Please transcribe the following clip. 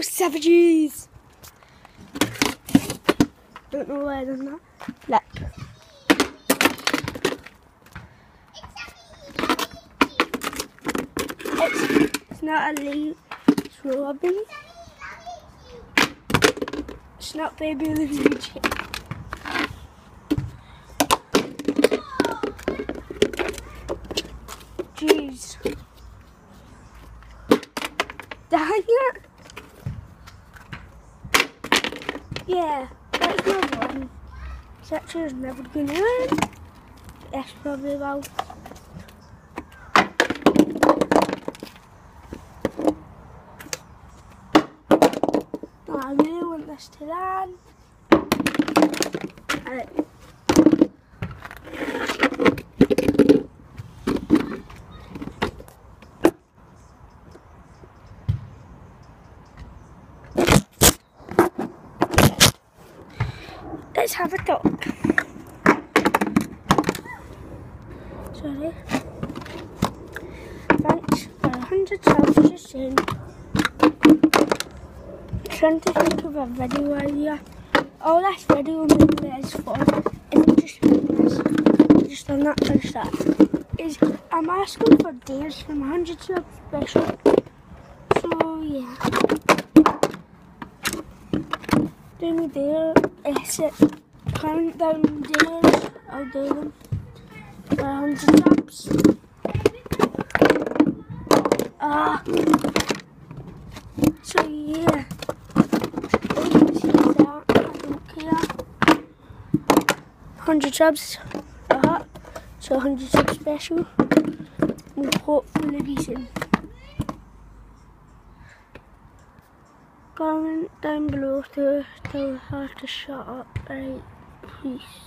Hello, savages! Don't know why I've done that. Look. It's, it's not a leaf, it's Robin. It's not baby Luigi. Jeez. Dang it! Yeah, that's my one. Section is never gonna end. That's probably about I really want this to land. Alright. Let's have a talk. Sorry. Thanks for a hundred subs just saying. Trying to think of a video idea. All this video is for isn't just. Just on that first that. Is I'm asking for dares from a hundred subs special. So yeah. Do me dare. Is it countdown dares? I'll do them. For a hundred subs. Ah. So yeah. That, I don't care. Hundred subs. Uh-huh. So hundred subs special. Will hopefully be soon. Comment down below to tell her to shut up, right? Peace.